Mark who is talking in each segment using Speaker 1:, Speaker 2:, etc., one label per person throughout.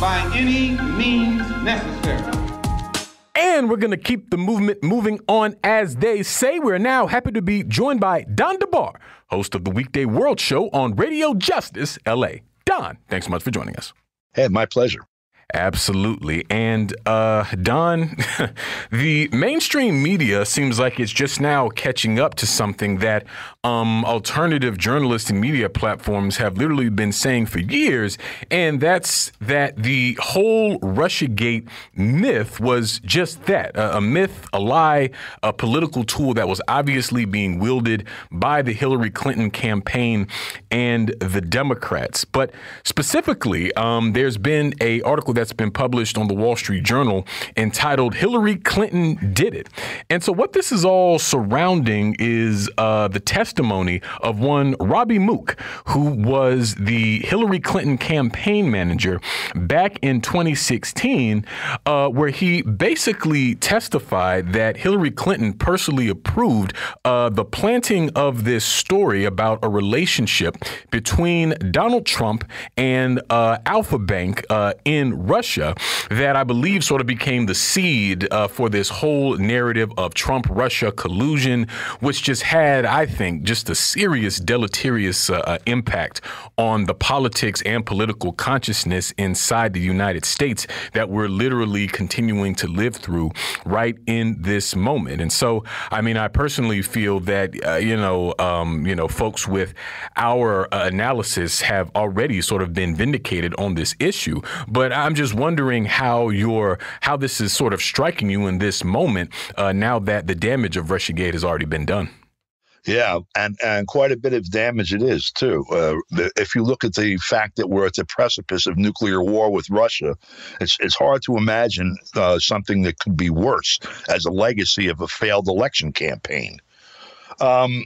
Speaker 1: by any means necessary.
Speaker 2: And we're going to keep the movement moving on as they say. We're now happy to be joined by Don DeBar, host of the Weekday World Show on Radio Justice LA. Don, thanks so much for joining us.
Speaker 3: Hey, my pleasure.
Speaker 2: Absolutely. And uh, Don, the mainstream media seems like it's just now catching up to something that um, alternative journalists and media platforms have literally been saying for years, and that's that the whole Russiagate myth was just that a, a myth, a lie, a political tool that was obviously being wielded by the Hillary Clinton campaign and the Democrats. But specifically, um, there's been a article that's been published on the Wall Street Journal entitled "Hillary Clinton Did It," and so what this is all surrounding is uh, the testimony of one Robbie Mook, who was the Hillary Clinton campaign manager back in 2016, uh, where he basically testified that Hillary Clinton personally approved uh, the planting of this story about a relationship between Donald Trump and uh, Alfa Bank uh, in Russia that I believe sort of became the seed uh, for this whole narrative of Trump Russia collusion, which just had, I think, just a serious deleterious uh, uh, impact on the politics and political consciousness inside the United States that we're literally continuing to live through right in this moment. And so, I mean, I personally feel that uh, you know, um, you know, folks with our uh, analysis have already sort of been vindicated on this issue. But I'm just wondering how your how this is sort of striking you in this moment uh, now that the damage of RussiaGate has already been done.
Speaker 3: Yeah, and and quite a bit of damage it is too. Uh, if you look at the fact that we're at the precipice of nuclear war with Russia, it's it's hard to imagine uh, something that could be worse as a legacy of a failed election campaign. Um,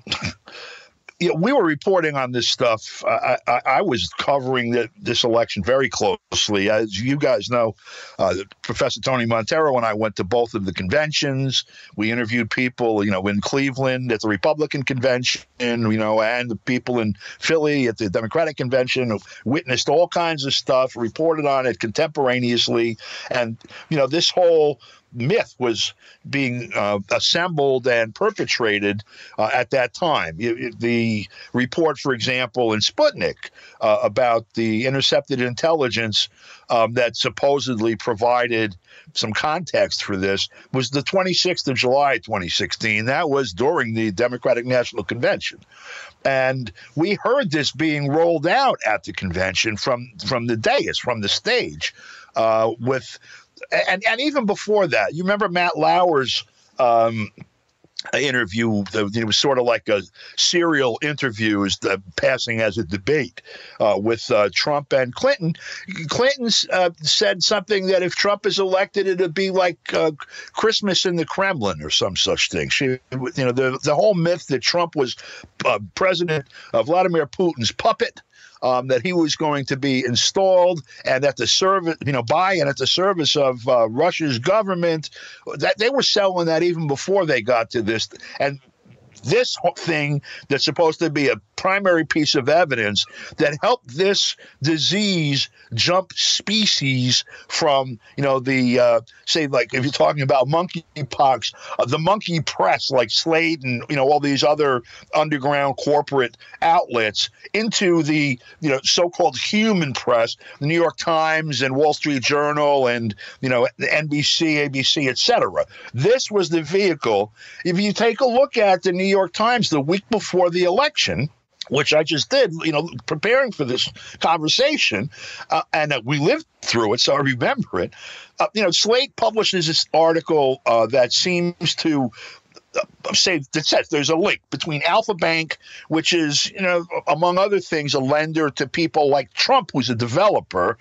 Speaker 3: you know, we were reporting on this stuff. I, I, I was covering the, this election very closely. As you guys know, uh, Professor Tony Monteiro and I went to both of the conventions. We interviewed people, you know, in Cleveland at the Republican convention, you know, and the people in Philly at the Democratic convention, witnessed all kinds of stuff, reported on it contemporaneously. And, you know, this whole myth was being uh, assembled and perpetrated uh, at that time. the report, for example, in Sputnik uh, about the intercepted intelligence um, that supposedly provided some context for this was the 26th of July, 2016. That was during the Democratic National Convention. And we heard this being rolled out at the convention from, from the dais, from the stage, uh, with and and even before that, you remember Matt Lauer's um, interview. It was sort of like a serial interviews the passing as a debate uh, with uh, Trump and Clinton. Clinton uh, said something that if Trump is elected, it'd be like uh, Christmas in the Kremlin or some such thing. She, you know, the the whole myth that Trump was uh, President of Vladimir Putin's puppet um, that he was going to be installed and at the service, you know, by and at the service of uh, Russia's government. That they were selling that even before they got to this, and this thing that's supposed to be a primary piece of evidence that helped this disease jump species from, you know, the, uh, say, like if you're talking about monkeypox, uh, the monkey press, like Slate and, you know, all these other underground corporate outlets into the, you know, so called human press, the New York Times and Wall Street Journal and, you know, the NBC, ABC, etc. This was the vehicle. If you take a look at the New York Times the week before the election, which I just did, you know, preparing for this conversation, uh, and uh, we lived through it, so I remember it. Uh, you know, Slate publishes this article uh, that seems to uh, say that says there's a link between Alfa Bank, which is, you know, among other things, a lender to people like Trump, who's a developer,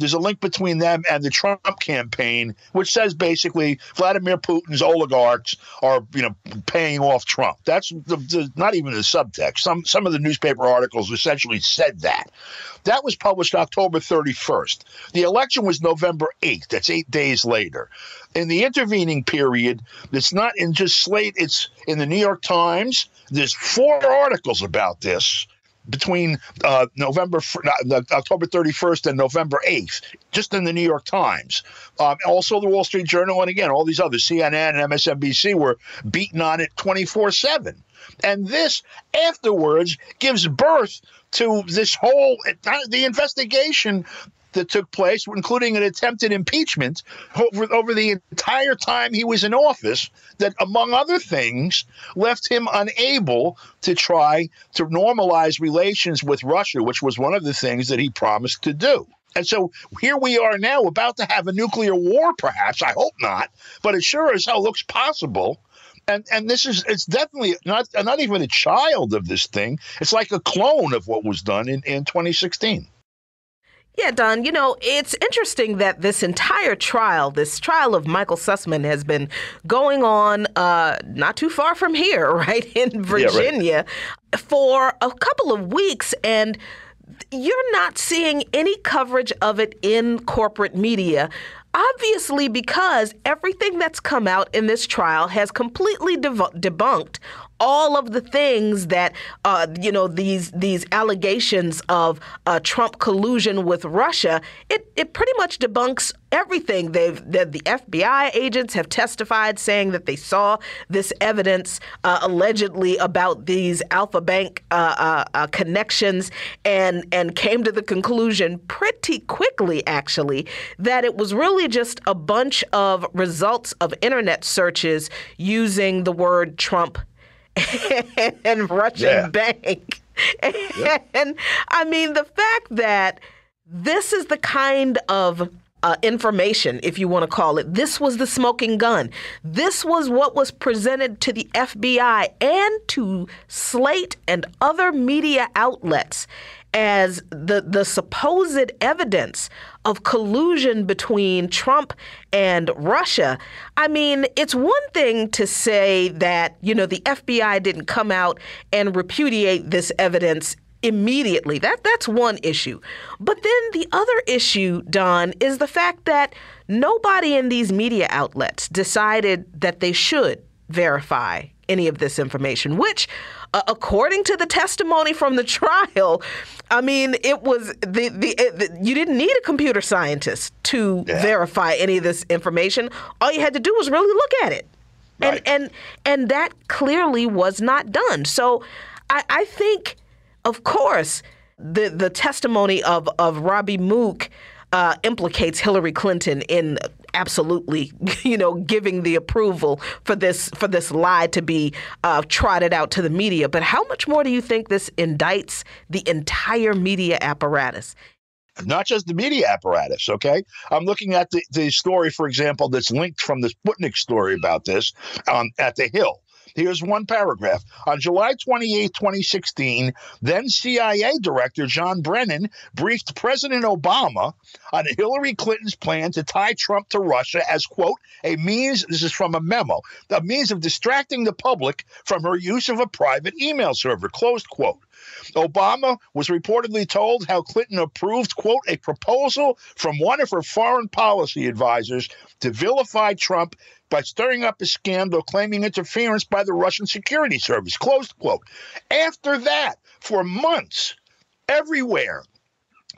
Speaker 3: there's a link between them and the Trump campaign, which says basically Vladimir Putin's oligarchs are, you know, paying off Trump. That's the, the, not even the subtext. Some some of the newspaper articles essentially said that. That was published October 31st. The election was November 8th. That's eight days later. In the intervening period, it's not in just Slate. It's in the New York Times. There's four articles about this between uh, November, uh, October 31st and November 8th, just in the New York Times. Um, also, the Wall Street Journal, and again, all these others, CNN and MSNBC, were beating on it 24 7. And this afterwards gives birth to this whole the investigation that took place, including an attempted impeachment over, over the entire time he was in office, that, among other things, left him unable to try to normalize relations with Russia, which was one of the things that he promised to do. And so here we are now about to have a nuclear war, perhaps. I hope not, but it sure as hell looks possible. And, and this is it's definitely not not even a child of this thing. It's like a clone of what was done in, in 2016.
Speaker 4: Yeah, Don, you know, it's interesting that this entire trial, this trial of Michael Sussmann, has been going on uh, not too far from here, right, in Virginia, yeah, right. for a couple of weeks. And you're not seeing any coverage of it in corporate media. Obviously, because everything that's come out in this trial has completely debunked all of the things that uh, you know these these allegations of uh, Trump collusion with Russia, it it pretty much debunks everything. They've the, the FBI agents have testified saying that they saw this evidence uh, allegedly about these Alfa Bank uh, uh, uh, connections and and came to the conclusion pretty quickly actually that it was really just a bunch of results of internet searches using the word Trump and Russian yeah. bank. And yeah. I mean, the fact that this is the kind of uh, information, if you want to call it. This was the smoking gun. This was what was presented to the FBI and to Slate and other media outlets as the the supposed evidence of collusion between Trump and Russia. I mean, it's one thing to say that, you know, the FBI didn't come out and repudiate this evidence immediately. That that's one issue. But then the other issue, Don, is the fact that nobody in these media outlets decided that they should verify any of this information, which uh, according to the testimony from the trial, I mean, it was the, the, the you didn't need a computer scientist to yeah. verify any of this information. All you had to do was really look at it. Right. And and and that clearly was not done. So I, I think, of course, the the testimony of of Robbie Mook uh, implicates Hillary Clinton in absolutely, you know, giving the approval for this for this lie to be uh, trotted out to the media. But how much more do you think this indicts the entire media apparatus?
Speaker 3: Not just the media apparatus, okay? I'm looking at the, the story, for example, that's linked from the Sputnik story about this um, at the Hill. Here's one paragraph. On July 28, 2016, then CIA Director John Brennan briefed President Obama on Hillary Clinton's plan to tie Trump to Russia as, quote, a means, this is from a memo, a means of distracting the public from her use of a private email server, closed quote. Obama was reportedly told how Clinton approved, quote, a proposal from one of her foreign policy advisors to vilify Trump by stirring up a scandal claiming interference by the Russian security service, Close quote. After that, for months, everywhere,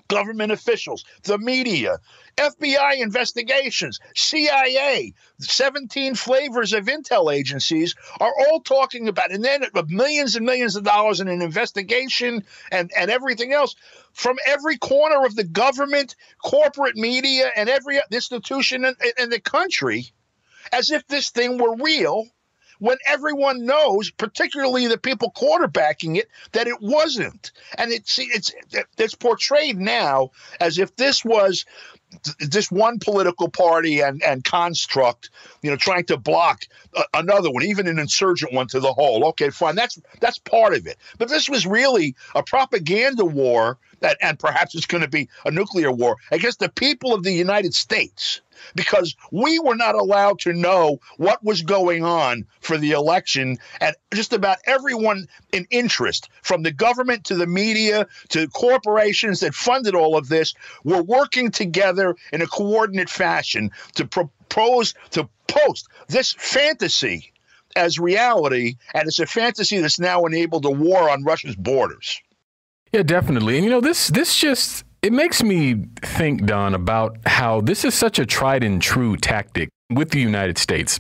Speaker 3: government officials, the media, FBI investigations, CIA, 17 flavors of intel agencies are all talking about, and then millions and millions of dollars in an investigation and, and everything else from every corner of the government, corporate media, and every institution in, in the country as if this thing were real when everyone knows, particularly the people quarterbacking it, that it wasn't. And it's it's it's portrayed now as if this was this one political party and, and construct, you know, trying to block a, another one, even an insurgent one to the whole. Okay, fine, that's that's part of it. But this was really a propaganda war, that, and perhaps it's going to be a nuclear war against the people of the United States because we were not allowed to know what was going on for the election. And just about everyone in interest, from the government to the media to corporations that funded all of this, were working together in a coordinate fashion to propose, to post this fantasy as reality. And it's a fantasy that's now enabled a war on Russia's borders.
Speaker 2: Yeah, definitely. And you know, this this just it makes me think, Don, about how this is such a tried and true tactic with the United States.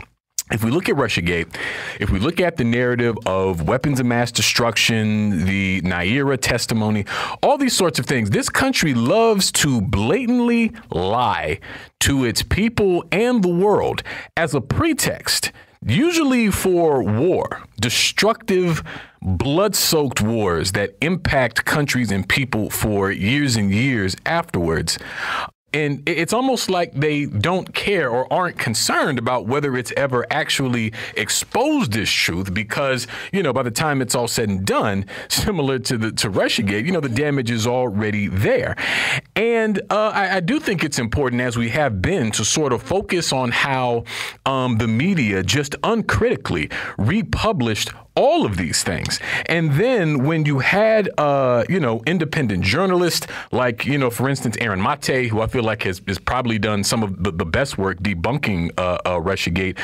Speaker 2: If we look at Russiagate, if we look at the narrative of weapons of mass destruction, the Nayirah testimony, all these sorts of things, this country loves to blatantly lie to its people and the world as a pretext, usually for war, destructive, blood soaked wars that impact countries and people for years and years afterwards. And it's almost like they don't care or aren't concerned about whether it's ever actually exposed this truth because, you know, by the time it's all said and done, similar to the to Russiagate, you know, the damage is already there. And uh, I, I, do think it's important, as we have been, to sort of focus on how um, the media just uncritically republished all of these things. And then when you had, uh, you know, independent journalists like, you know, for instance, Aaron Mate, who I feel like has, has probably done some of the, the best work debunking uh, uh, Russiagate,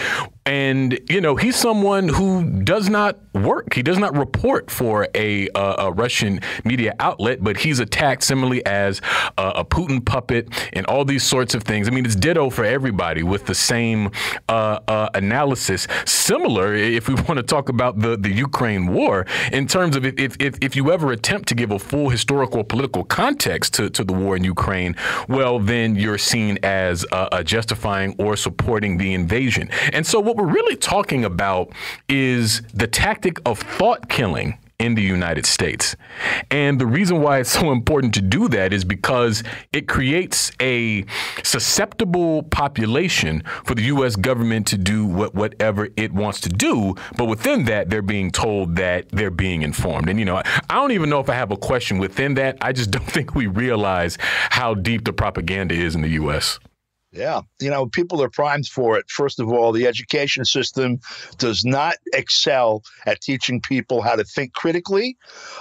Speaker 2: and, you know, he's someone who does not work. He does not report for a, uh, a Russian media outlet, but he's attacked similarly as uh, a Putin puppet and all these sorts of things. I mean, it's ditto for everybody with the same uh, uh analysis. Similar, if we want to talk about the, the Ukraine war, in terms of if, if, if you ever attempt to give a full historical political context to, to the war in Ukraine, well, then you're seen as justifying or supporting the invasion. And so what we're really talking about is the tactic of thought killing in the United States. And the reason why it's so important to do that is because it creates a susceptible population for the U.S. government to do what, whatever it wants to do. But within that, they're being told that they're being informed. And, you know, I don't even know if I have a question within that. I just don't think we realize how deep the propaganda is in the U.S.
Speaker 3: Yeah. You know, people are primed for it. First of all, the education system does not excel at teaching people how to think critically.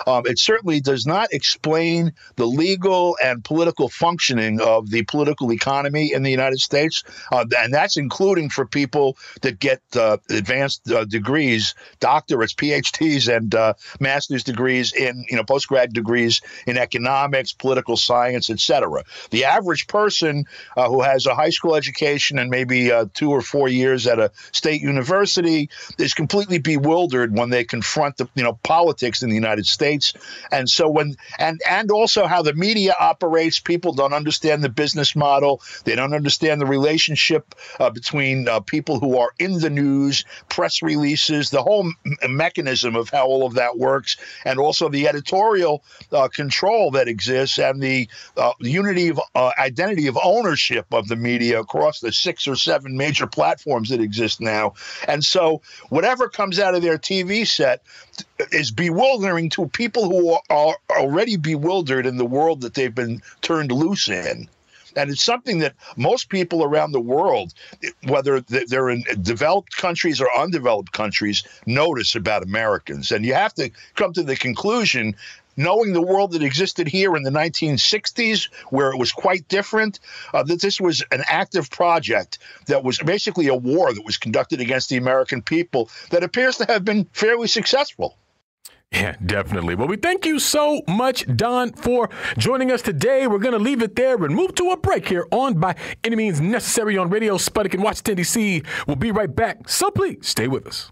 Speaker 3: Um, it certainly does not explain the legal and political functioning of the political economy in the United States. Uh, and that's including for people that get uh, advanced uh, degrees, doctorates, PhDs, and uh, master's degrees in, you know, postgrad degrees in economics, political science, etc. The average person uh, who has a high school education and maybe uh, two or four years at a state university is completely bewildered when they confront the you know politics in the United States. And so when and and also how the media operates, people don't understand the business model. They don't understand the relationship uh, between uh, people who are in the news, press releases, the whole m- mechanism of how all of that works, and also the editorial uh, control that exists and the uh, unity of uh, identity of ownership of the media across the six or seven major platforms that exist now. And so whatever comes out of their TV set is bewildering to people who are already bewildered in the world that they've been turned loose in. And it's something that most people around the world, whether they're in developed countries or undeveloped countries, notice about Americans. And you have to come to the conclusion knowing the world that existed here in the 1960s, where it was quite different, uh, that this was an active project that was basically a war that was conducted against the American people that appears to have been fairly successful.
Speaker 2: Yeah, definitely. Well, we thank you so much, Don, for joining us today. We're going to leave it there and move to a break here on By Any Means Necessary on Radio Sputnik in Washington, D.C. We'll be right back, so please stay with us.